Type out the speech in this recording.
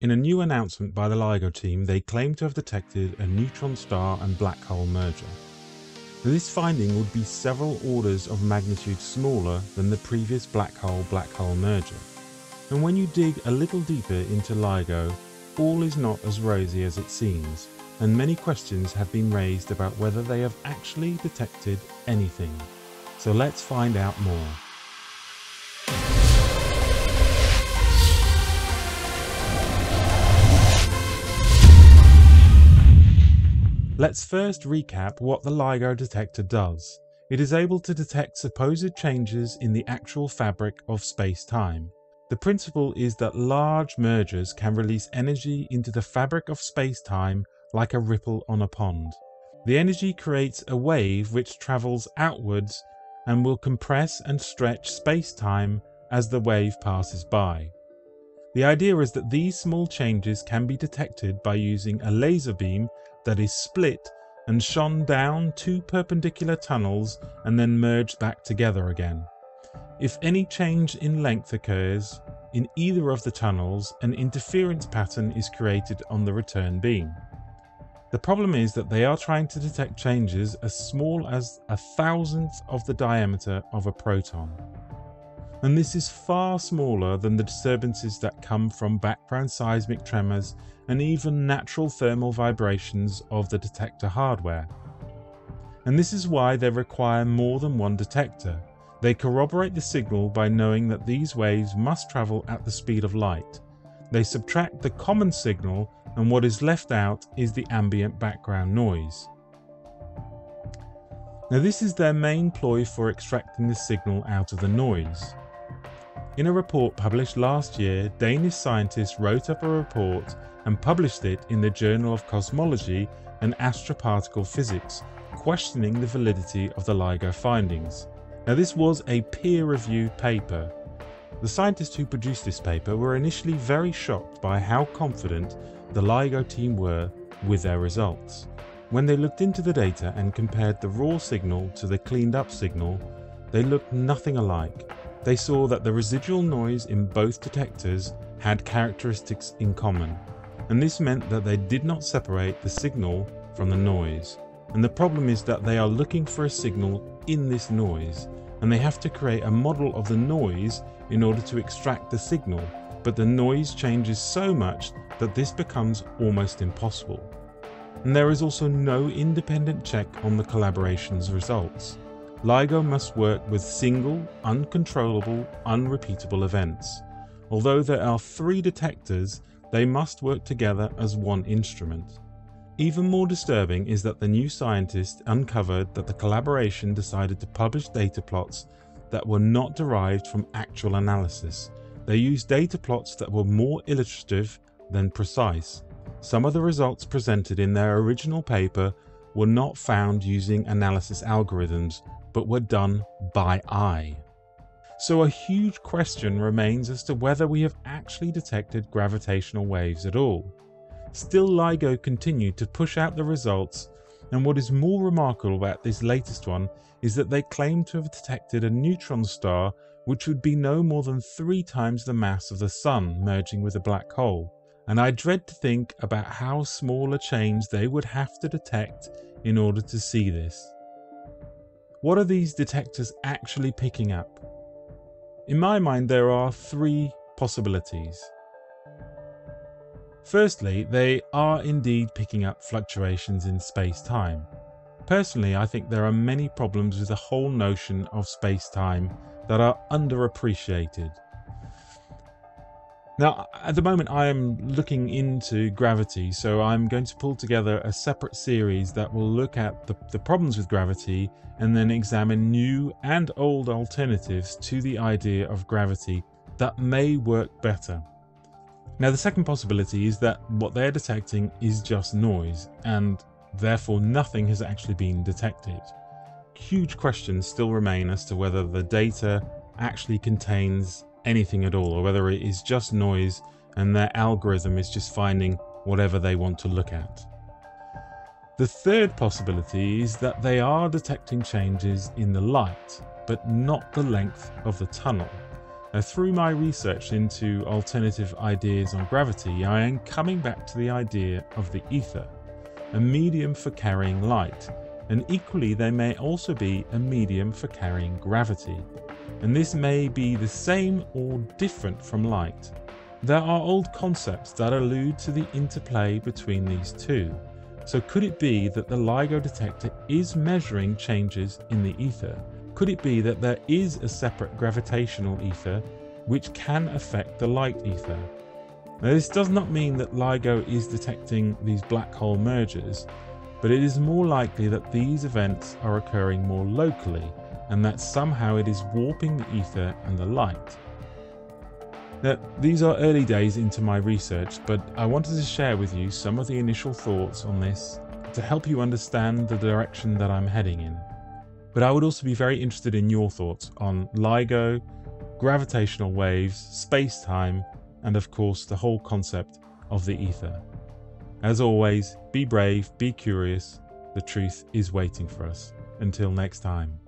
In a new announcement by the LIGO team, they claim to have detected a neutron star and black hole merger. This finding would be several orders of magnitude smaller than the previous black hole black hole merger. And when you dig a little deeper into LIGO, all is not as rosy as it seems, and many questions have been raised about whether they have actually detected anything. So let's find out more. Let's first recap what the LIGO detector does. It is able to detect supposed changes in the actual fabric of space-time. The principle is that large mergers can release energy into the fabric of space-time like a ripple on a pond. The energy creates a wave which travels outwards and will compress and stretch space-time as the wave passes by. The idea is that these small changes can be detected by using a laser beam that is split and shone down two perpendicular tunnels and then merged back together again. If any change in length occurs in either of the tunnels, an interference pattern is created on the return beam. The problem is that they are trying to detect changes as small as a thousandth of the diameter of a proton. And this is far smaller than the disturbances that come from background seismic tremors and even natural thermal vibrations of the detector hardware. And this is why they require more than one detector. They corroborate the signal by knowing that these waves must travel at the speed of light. They subtract the common signal and what is left out is the ambient background noise. Now this is their main ploy for extracting the signal out of the noise. In a report published last year, Danish scientists wrote up a report and published it in the Journal of Cosmology and Astroparticle Physics, questioning the validity of the LIGO findings. Now this was a peer-reviewed paper. The scientists who produced this paper were initially very shocked by how confident the LIGO team were with their results. When they looked into the data and compared the raw signal to the cleaned up signal, they looked nothing alike. They saw that the residual noise in both detectors had characteristics in common, and this meant that they did not separate the signal from the noise. And the problem is that they are looking for a signal in this noise, and they have to create a model of the noise in order to extract the signal, but the noise changes so much that this becomes almost impossible. And there is also no independent check on the collaboration's results. LIGO must work with single, uncontrollable, unrepeatable events. Although there are three detectors, they must work together as one instrument. Even more disturbing is that the new scientists uncovered that the collaboration decided to publish data plots that were not derived from actual analysis. They used data plots that were more illustrative than precise. Some of the results presented in their original paper were not found using analysis algorithms, but were done by eye. So a huge question remains as to whether we have actually detected gravitational waves at all. Still LIGO continued to push out the results and what is more remarkable about this latest one is that they claim to have detected a neutron star which would be no more than three times the mass of the Sun merging with a black hole. And I dread to think about how small a change they would have to detect in order to see this. What are these detectors actually picking up? In my mind, there are three possibilities. Firstly, they are indeed picking up fluctuations in space-time. Personally, I think there are many problems with the whole notion of space-time that are underappreciated. Now, at the moment, I am looking into gravity, so I'm going to pull together a separate series that will look at the, the, problems with gravity and then examine new and old alternatives to the idea of gravity that may work better. Now, the second possibility is that what they're detecting is just noise, and therefore nothing has actually been detected. Huge questions still remain as to whether the data actually contains anything at all, or whether it is just noise and their algorithm is just finding whatever they want to look at. The third possibility is that they are detecting changes in the light, but not the length of the tunnel. Now, through my research into alternative ideas on gravity, I am coming back to the idea of the ether, a medium for carrying light, and equally they may also be a medium for carrying gravity, and this may be the same or different from light. There are old concepts that allude to the interplay between these two, so could it be that the LIGO detector is measuring changes in the ether? Could it be that there is a separate gravitational ether which can affect the light ether? Now this does not mean that LIGO is detecting these black hole mergers, but it is more likely that these events are occurring more locally and that somehow it is warping the ether and the light. Now, these are early days into my research, but I wanted to share with you some of the initial thoughts on this to help you understand the direction that I'm heading in. But I would also be very interested in your thoughts on LIGO, gravitational waves, space time, and of course the whole concept of the ether. As always, be brave, be curious, the truth is waiting for us. Until next time.